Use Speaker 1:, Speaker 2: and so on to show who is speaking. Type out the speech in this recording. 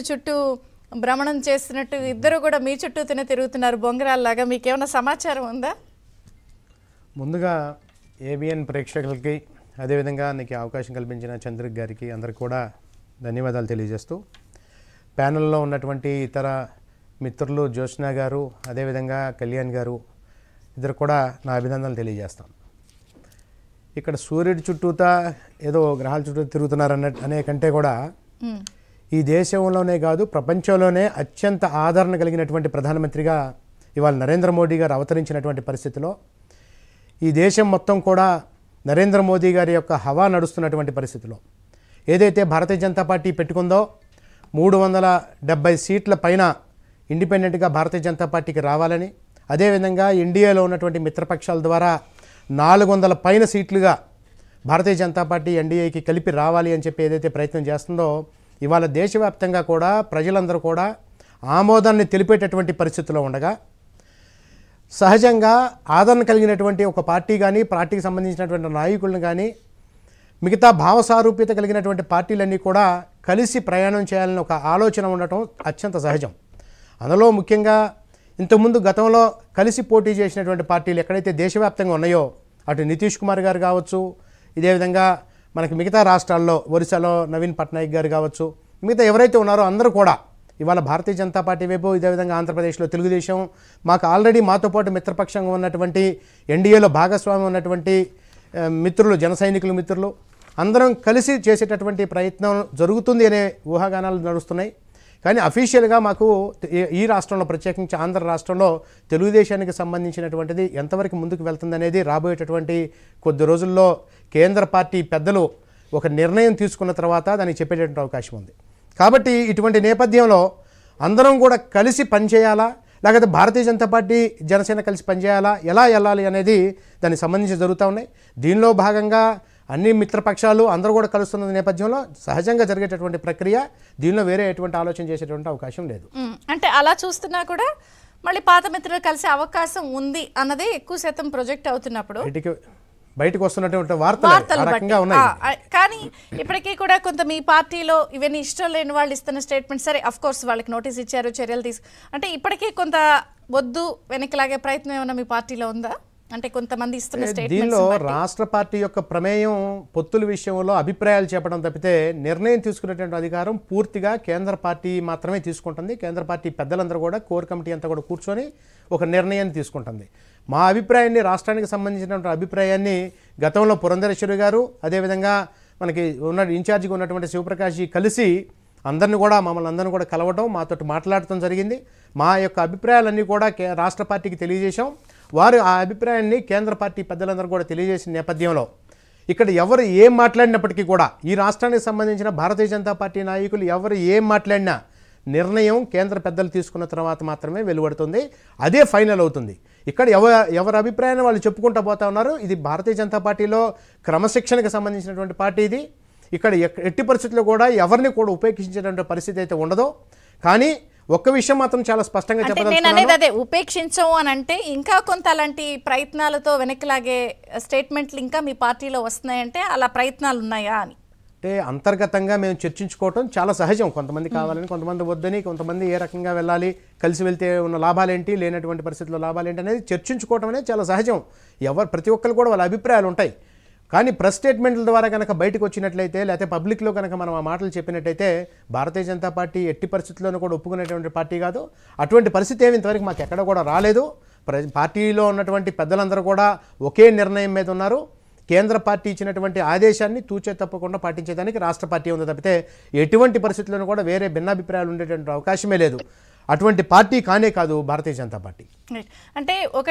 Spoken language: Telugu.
Speaker 1: చుట్టూ భ్రమణం చేస్తున్నట్టు ఇద్దరు కూడా మీ చుట్టూతోనే తిరుగుతున్నారు బొంగరాల్లాగా. మీకేమైనా సమాచారం ఉందా?
Speaker 2: ముందుగా ఏబిఎన్ ప్రేక్షకులకి అదేవిధంగా నీకు అవకాశం కల్పించిన చంద్రిక్ గారికి అందరికి కూడా ధన్యవాదాలు తెలియజేస్తూ ప్యానెల్లో ఉన్నటువంటి ఇతర మిత్రులు జ్యోత్స్న గారు అదేవిధంగా కళ్యాణ్ గారు ఇద్దరు కూడా నా అభినందనలు తెలియజేస్తాను ఇక్కడ సూర్యుడి చుట్టూతా ఏదో గ్రహాల చుట్టూ తిరుగుతున్నారన్న అనే కంటే కూడా ఈ దేశంలోనే కాదు ప్రపంచంలోనే అత్యంత ఆదరణ కలిగినటువంటి ప్రధానమంత్రిగా ఇవాళ నరేంద్ర మోడీ గారు అవతరించినటువంటి పరిస్థితిలో ఈ దేశం మొత్తం కూడా నరేంద్ర మోదీ గారి యొక్క హవా నడుస్తున్నటువంటి పరిస్థితిలో. ఏదైతే భారతీయ జనతా పార్టీ పెట్టుకుందో మూడు వందల డెబ్బై సీట్ల పైన ఇండిపెండెంట్గా భారతీయ జనతా పార్టీకి రావాలని అదేవిధంగా ఎన్డీఏలో ఉన్నటువంటి మిత్రపక్షాల ద్వారా నాలుగు వందల పైన సీట్లుగా భారతీయ జనతా పార్టీ ఎన్డీఏకి కలిపి రావాలి అని చెప్పి ఏదైతే ప్రయత్నం చేస్తుందో ఇవాళ దేశవ్యాప్తంగా కూడా ప్రజలందరూ కూడా ఆమోదాన్ని తెలిపేటటువంటి పరిస్థితిలో ఉండగా సహజంగా ఆదరణ కలిగినటువంటి ఒక పార్టీ కానీ పార్టీకి సంబంధించినటువంటి నాయకులను కానీ మిగతా భావసారూప్యత కలిగినటువంటి పార్టీలన్నీ కూడా కలిసి ప్రయాణం చేయాలని ఒక ఆలోచన ఉండటం అత్యంత సహజం. అందులో ముఖ్యంగా ఇంతకుముందు గతంలో కలిసి పోటీ చేసినటువంటి పార్టీలు ఎక్కడైతే దేశవ్యాప్తంగా ఉన్నాయో అటు నితీష్ కుమార్ గారు కావచ్చు ఇదే విధంగా మనకి మిగతా రాష్ట్రాల్లో ఒరిస్సాలో నవీన్ పట్నాయక్ గారు కావచ్చు మిగతా ఎవరైతే ఉన్నారో అందరూ కూడా ఇవాళ భారతీయ జనతా పార్టీ వైపు ఇదే విధంగా ఆంధ్రప్రదేశ్లో తెలుగుదేశం మాకు ఆల్రెడీ మాతో పాటు మిత్రపక్షంగా ఉన్నటువంటి ఎన్డీఏలో భాగస్వామ్యం ఉన్నటువంటి మిత్రులు జన సైనికులు మిత్రులు అందరం కలిసి చేసేటటువంటి ప్రయత్నం జరుగుతుంది అనే ఊహాగానాలు నడుస్తున్నాయి. కానీ అఫీషియల్గా మాకు ఈ- ఈ రాష్ట్రంలో ప్రత్యేకించి ఆంధ్ర రాష్ట్రంలో తెలుగుదేశానికి సంబంధించినటువంటిది ఎంతవరకు ముందుకు వెళ్తుంది అనేది రాబోయేటటువంటి కొద్ది రోజుల్లో కేంద్ర పార్టీ పెద్దలు ఒక నిర్ణయం తీసుకున్న తర్వాత దానికి చెప్పేటటువంటి అవకాశం ఉంది. కాబట్టి ఇటువంటి నేపథ్యంలో అందరం కూడా కలిసి పనిచేయాలా? లేకపోతే భారతీయ జనతా పార్టీ జనసేన కలిసి పనిచేయాలా? ఎలా వెళ్ళాలి అనేది దానికి సంబంధించి జరుగుతూ ఉన్నాయి. దీనిలో భాగంగా అన్ని మిత్రపక్షాలు అందరూ కూడా కలుస్తున్న నేపథ్యంలో సహజంగా జరిగేటటువంటి ప్రక్రియ దీనిలో వేరే ఎటువంటి ఆలోచన చేసేటువంటి అవకాశం లేదు.
Speaker 1: అంటే అలా చూస్తున్నా కూడా మళ్ళీ పాత మిత్రులు కలిసే అవకాశం ఉంది అన్నదే ఎక్కువ శాతం ప్రొజెక్ట్ అవుతున్నప్పుడు.
Speaker 2: బయటికి వస్తున్నటువంటి వార్తలు
Speaker 1: కానీ ఇప్పటికీ కూడా కొంత మీ పార్టీలో ఇవన్నీ ఇష్టం లేని వాళ్ళు ఇస్తున్న స్టేట్మెంట్ సరే అఫ్ కోర్స్ వాళ్ళకి నోటీస్ ఇచ్చారు చర్యలు తీసు అంటే ఇప్పటికీ కొంత వద్దు వెనక్కిలాగే ప్రయత్నం ఏమైనా మీ పార్టీలో ఉందా? అంటే కొంతమంది ఇస్తున్న
Speaker 2: దీనిలో రాష్ట్ర పార్టీ యొక్క ప్రమేయం పొత్తుల విషయంలో అభిప్రాయాలు చెప్పడం తప్పితే నిర్ణయం తీసుకునేటువంటి అధికారం పూర్తిగా కేంద్ర పార్టీ మాత్రమే తీసుకుంటుంది. కేంద్ర పార్టీ పెద్దలందరూ కూడా కోర్ కమిటీ అంతా కూడా కూర్చొని ఒక నిర్ణయాన్ని తీసుకుంటుంది. మా అభిప్రాయాన్ని రాష్ట్రానికి సంబంధించినటువంటి అభిప్రాయాన్ని గతంలో పురంధరేశ్వరి గారు అదేవిధంగా మనకి ఉన్న ఇన్ఛార్జిగా ఉన్నటువంటి శివప్రకాష్ కలిసి అందరిని కూడా మమ్మల్ని అందరిని కూడా కలవటం మాతో మాట్లాడటం జరిగింది. మా యొక్క అభిప్రాయాలన్నీ కూడా కే- రాష్ట్ర పార్టీకి తెలియజేశాం. వారు ఆ అభిప్రాయాన్ని కేంద్ర పార్టీ పెద్దలందరూ కూడా తెలియజేసిన నేపథ్యంలో ఇక్కడ ఎవరు ఏం మాట్లాడినప్పటికీ కూడా ఈ రాష్ట్రానికి సంబంధించిన భారతీయ జనతా పార్టీ నాయకులు ఎవరు ఏం మాట్లాడినా నిర్ణయం కేంద్ర పెద్దలు తీసుకున్న తర్వాత మాత్రమే వెలువడుతుంది. అదే ఫైనల్ అవుతుంది. ఇక్కడ ఎవరు ఎవరి అభిప్రాయాన్ని వాళ్ళు చెప్పుకుంటూ పోతా ఉన్నారు. ఇది భారతీయ జనతా పార్టీలో క్రమశిక్షణకు సంబంధించినటువంటి పార్టీ ఇది. ఇక్కడ ఎట్టి పరిస్థితుల్లో కూడా ఎవరిని కూడా ఉపేక్షించేటువంటి పరిస్థితి అయితే ఉండదు. కానీ ఒక్క విషయం మాత్రం చాలా స్పష్టంగా చెప్పదలుచుకున్నాను.
Speaker 1: అదే ఉపేక్షించం అని అంటే ఇంకా కొంత అలాంటి ప్రయత్నాలతో వెనక్కిలాగే స్టేట్మెంట్లు ఇంకా మీ పార్టీలో వస్తున్నాయంటే అలా ప్రయత్నాలు ఉన్నాయా అని.
Speaker 2: అంటే అంతర్గతంగా మేము చర్చించుకోవటం చాలా సహజం. కొంతమంది కావాలని కొంతమంది వద్దని కొంతమంది ఏ రకంగా వెళ్ళాలి కలిసి వెళ్తే ఉన్న లాభాలేంటి లేనటువంటి పరిస్థితుల్లో లాభాలేంటి అనేది చర్చించుకోవటం అనేది చాలా సహజం. ఎవరు ప్రతి ఒక్కరు కూడా వాళ్ళ అభిప్రాయాలు ఉంటాయి. కానీ ప్రెస్ స్టేట్మెంట్ల ద్వారా కనుక బయటకు వచ్చినట్లయితే లేకపోతే పబ్లిక్లో కనుక మనం ఆ మాటలు చెప్పినట్టయితే భారతీయ జనతా పార్టీ ఎట్టి పరిస్థితుల్లోనూ కూడా ఒప్పుకునేటువంటి పార్టీ కాదు. అటువంటి పరిస్థితి ఏమి ఇంతవరకు మాకు ఎక్కడ కూడా రాలేదు. ప్ర పార్టీలో ఉన్నటువంటి పెద్దలందరూ కూడా ఒకే నిర్ణయం మీద ఉన్నారు. కేంద్ర పార్టీ ఇచ్చినటువంటి ఆదేశాన్ని తూచే తప్పకుండా పాటించేదానికి రాష్ట్ర పార్టీ ఉంది తప్పితే ఎటువంటి పరిస్థితుల్లోనూ కూడా వేరే భిన్నాభిప్రాయాలు ఉండేటువంటి అవకాశమే లేదు. అటువంటి పార్టీ కానే కాదు భారతీయ జనతా పార్టీ.
Speaker 1: అంటే ఒక